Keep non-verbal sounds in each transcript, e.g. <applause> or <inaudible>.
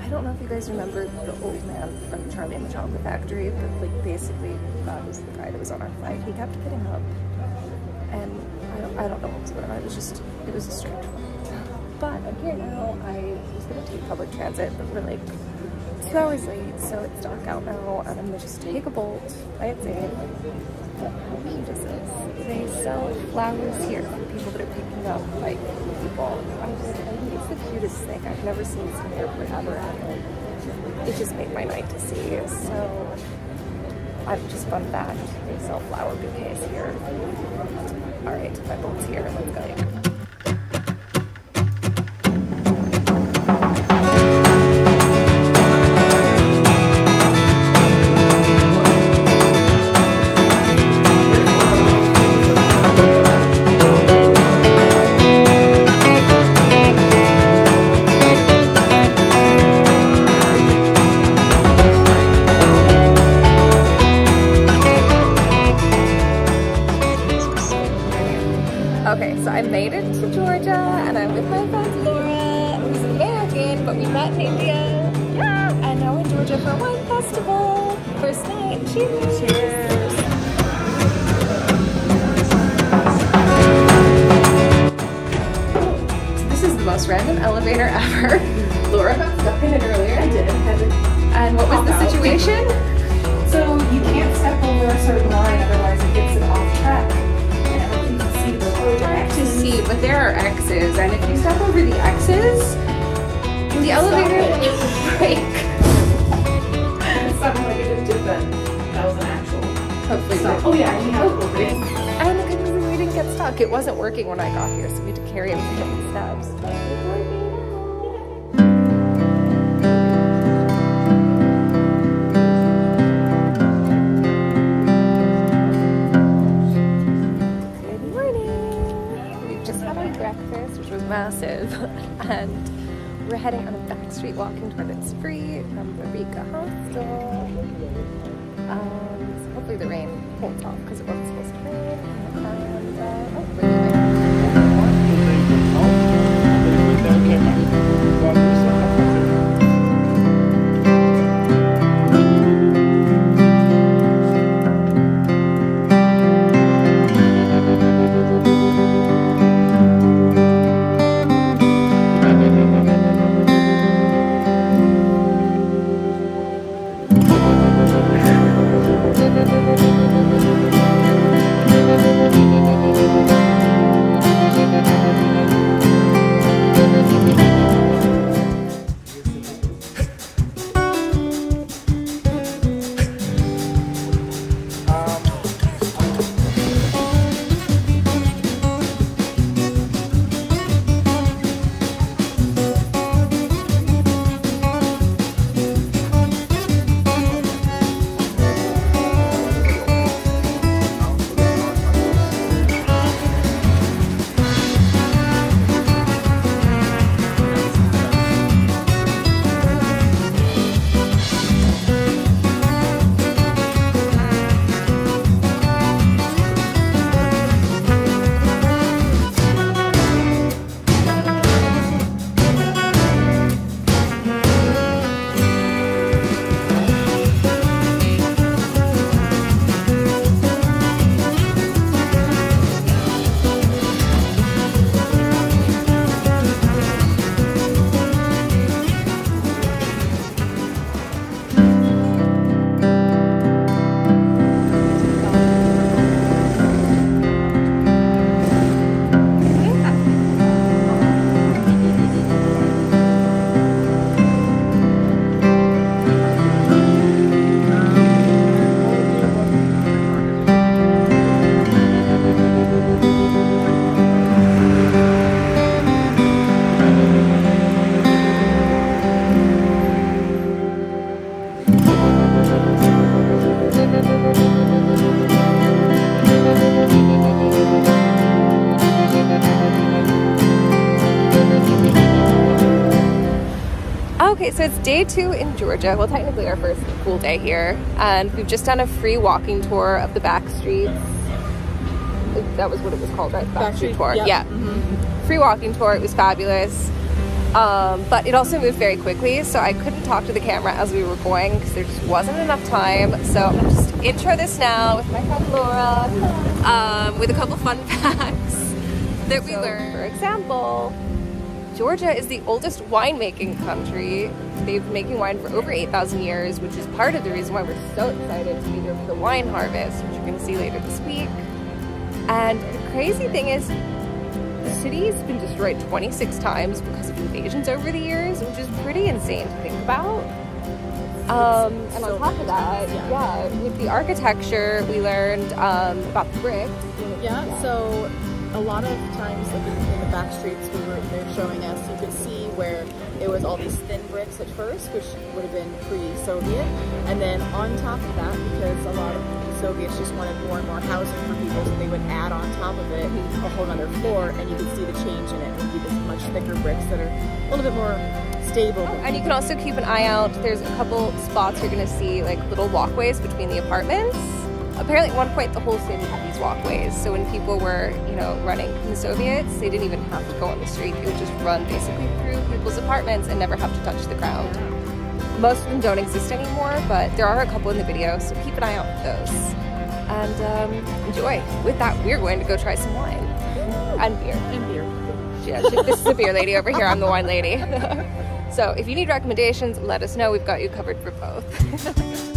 I don't know if you guys remember the old man from Charlie and the Chocolate Factory, but like basically that was the guy that was on our flight. He kept getting up and I don't, I don't know what was going on. It was just, it was a strange one. But I'm here now. I was gonna take public transit, but we're like two hours late, so it's dark out now, and I'm gonna just take a bolt by its aid. How cute is this? They sell flowers here for people that are picking up like people. I just, I think it's the cutest thing. I've never seen this in airport ever, it just made my night to see. So I've just fun fact, they sell flower bouquets here. All right, my bolt's here. Let's go. Okay, so I made it to Georgia and I'm with my friend Laura, who's American, but we met in India. Yeah! And now we're in Georgia for wine festival. First night. Cheers! Cheers! This is the most random elevator <laughs> ever. Laura got stuck in it earlier. I did. And what was the situation? So you can't step over a certain line, otherwise it gets it off track. To see, but there are X's, and if you step over the X's, the elevator will break. It sounded like it did then. That was an actual Hopefully, stop. Oh yeah, we have a opening. And the good news is we didn't get stuck. It wasn't working when I got here, so we had to carry everything up the steps. And we're heading on a back street walking that's free from Fabrika Hostel. Um, so hopefully the rain holds off because it wasn't supposed to rain. And uh, Okay, so it's day two in Georgia. Well, technically our first full day here, and we've just done a free walking tour of the back streets. That was what it was called, right? The back, street tour. yep. Yeah. free walking tour. It was fabulous. Um, but it also moved very quickly, so I couldn't talk to the camera as we were going because there just wasn't enough time. So I'm gonna just intro this now with my friend Laura um, with a couple fun <laughs> facts that we so, learned. For example, Georgia is the oldest winemaking country. They've been making wine for over 8,000 years, which is part of the reason why we're so excited to be here for the wine harvest, which you're to see later this week. And the crazy thing is, the city's been destroyed 26 times because of invasions over the years, which is pretty insane to think about. Um, and on top of that, yeah. yeah. with the architecture, we learned um, about the bricks. Yeah, so a lot of times like in, the back streets we were they're showing us you could see where it was all these thin bricks at first which would have been pre-soviet. And then on top of that because a lot of soviets just wanted more and more housing for people so they would add on top of it a whole other floor and you could see the change in it. It would be this much thicker bricks that are a little bit more stable. Oh, and you can also keep an eye out. There's a couple spots you're going to see like little walkways between the apartments apparently at one point the whole city had these walkways. So when people were, you know, running from the Soviets, they didn't even have to go on the street. They would just run basically through people's apartments and never have to touch the ground. Most of them don't exist anymore, but there are a couple in the video, so keep an eye out for those. And um, enjoy. With that, we're going to go try some wine. And beer. And beer. Yeah, this is the beer lady over here. I'm the wine lady. <laughs> so if you need recommendations, let us know. We've got you covered for both. <laughs>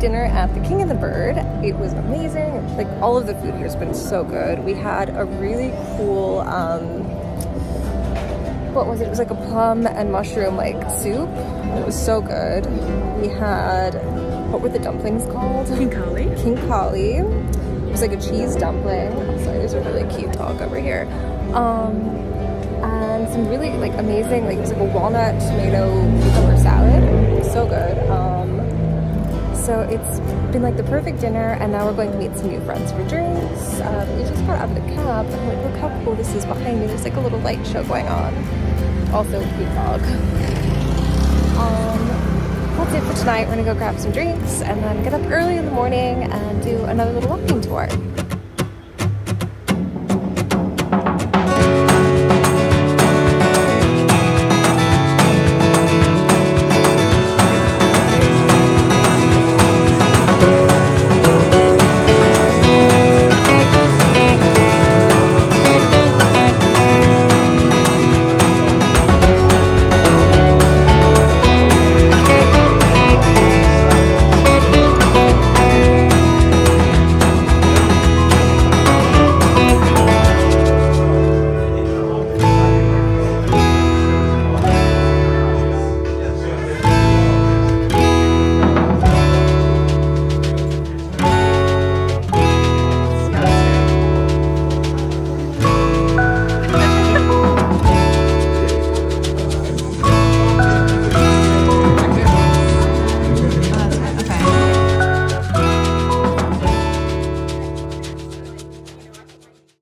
dinner at the King and the Bird. It was amazing. Like all of the food here has been so good. We had a really cool, um, what was it? It was like a plum and mushroom like soup. It was so good. We had, what were the dumplings called? Khinkali. King Kali. It was like a cheese dumpling. sorry, there's a really cute dog over here. Um, and some really like amazing, like it was like a walnut tomato cucumber salad. So good. Um, so it's been like the perfect dinner and now we're going to meet some new friends for drinks. Um, we just got out of the cab and like, look how cool this is behind me. There's like a little light show going on. Also cute dog. Um, that's it for tonight. We're gonna go grab some drinks and then get up early in the morning and do another little walking tour.